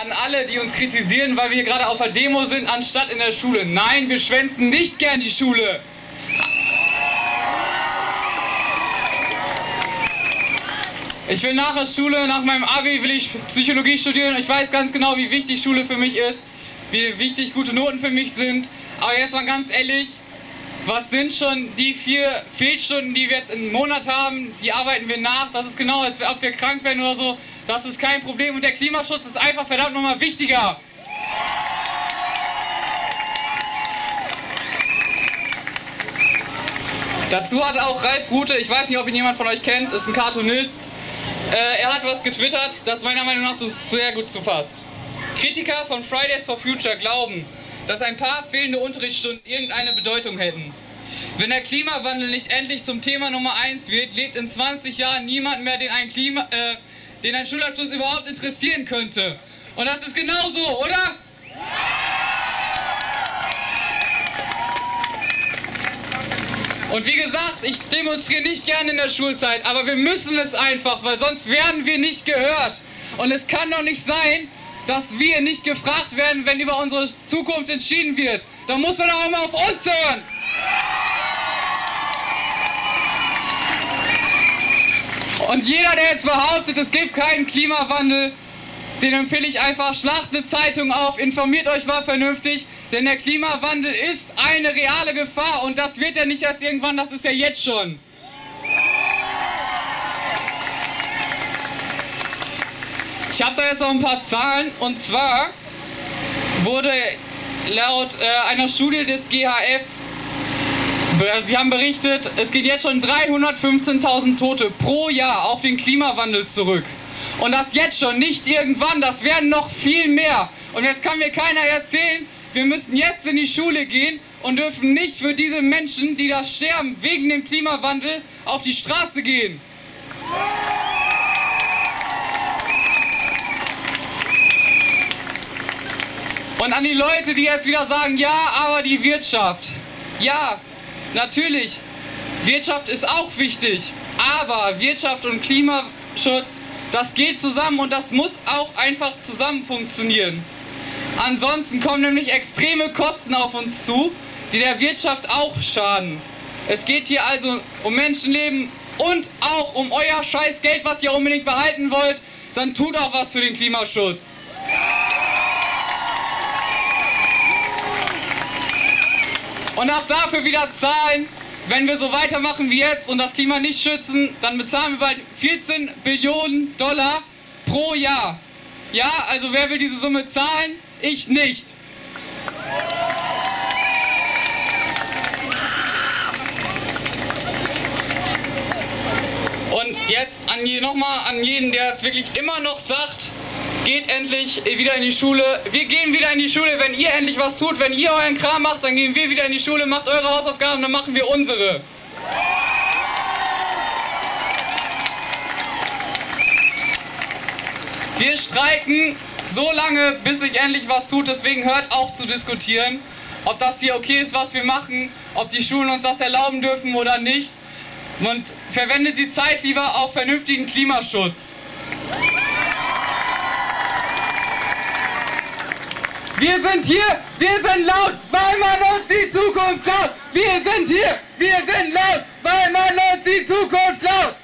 an alle, die uns kritisieren, weil wir gerade auf der Demo sind, anstatt in der Schule. Nein, wir schwänzen nicht gern die Schule. Ich will nach der Schule, nach meinem Abi, will ich Psychologie studieren. Ich weiß ganz genau, wie wichtig Schule für mich ist, wie wichtig gute Noten für mich sind. Aber jetzt mal ganz ehrlich, was sind schon die vier Fehlstunden, die wir jetzt im Monat haben? Die arbeiten wir nach. Das ist genau, als ob wir krank werden oder so. Das ist kein Problem. Und der Klimaschutz ist einfach verdammt nochmal wichtiger. Dazu hat auch Ralf Rute, ich weiß nicht, ob ihn jemand von euch kennt, ist ein Cartoonist. Äh, er hat was getwittert, das meiner Meinung nach sehr gut zu passt. Kritiker von Fridays for Future glauben, dass ein paar fehlende Unterrichtsstunden irgendeine Bedeutung hätten. Wenn der Klimawandel nicht endlich zum Thema Nummer 1 wird, lebt in 20 Jahren niemand mehr, den ein, Klima, äh, den ein Schulabschluss überhaupt interessieren könnte. Und das ist genauso, oder? Und wie gesagt, ich demonstriere nicht gerne in der Schulzeit, aber wir müssen es einfach, weil sonst werden wir nicht gehört. Und es kann doch nicht sein, dass wir nicht gefragt werden, wenn über unsere Zukunft entschieden wird. Da muss man auch mal auf uns hören. Und jeder, der jetzt behauptet, es gibt keinen Klimawandel, den empfehle ich einfach, schlacht eine Zeitung auf, informiert euch mal vernünftig, denn der Klimawandel ist eine reale Gefahr und das wird ja nicht erst irgendwann, das ist ja jetzt schon. Ich habe da jetzt noch ein paar Zahlen und zwar wurde laut äh, einer Studie des GHF, wir haben berichtet, es geht jetzt schon 315.000 Tote pro Jahr auf den Klimawandel zurück. Und das jetzt schon, nicht irgendwann, das werden noch viel mehr. Und jetzt kann mir keiner erzählen, wir müssen jetzt in die Schule gehen und dürfen nicht für diese Menschen, die da sterben wegen dem Klimawandel, auf die Straße gehen. Und an die Leute, die jetzt wieder sagen, ja, aber die Wirtschaft. Ja, natürlich, Wirtschaft ist auch wichtig. Aber Wirtschaft und Klimaschutz, das geht zusammen und das muss auch einfach zusammen funktionieren. Ansonsten kommen nämlich extreme Kosten auf uns zu, die der Wirtschaft auch schaden. Es geht hier also um Menschenleben und auch um euer scheiß Geld, was ihr unbedingt behalten wollt. Dann tut auch was für den Klimaschutz. Und auch dafür wieder zahlen. Wenn wir so weitermachen wie jetzt und das Klima nicht schützen, dann bezahlen wir bald 14 Billionen Dollar pro Jahr. Ja, also wer will diese Summe zahlen? Ich nicht. Und jetzt an nochmal an jeden, der jetzt wirklich immer noch sagt, geht endlich wieder in die Schule. Wir gehen wieder in die Schule, wenn ihr endlich was tut. Wenn ihr euren Kram macht, dann gehen wir wieder in die Schule, macht eure Hausaufgaben, dann machen wir unsere. Wir streiken so lange, bis sich endlich was tut. Deswegen hört auf zu diskutieren, ob das hier okay ist, was wir machen, ob die Schulen uns das erlauben dürfen oder nicht. Und verwendet die Zeit lieber auf vernünftigen Klimaschutz. Wir sind hier, wir sind laut, weil man uns die Zukunft klaut. Wir sind hier, wir sind laut, weil man uns die Zukunft klaut.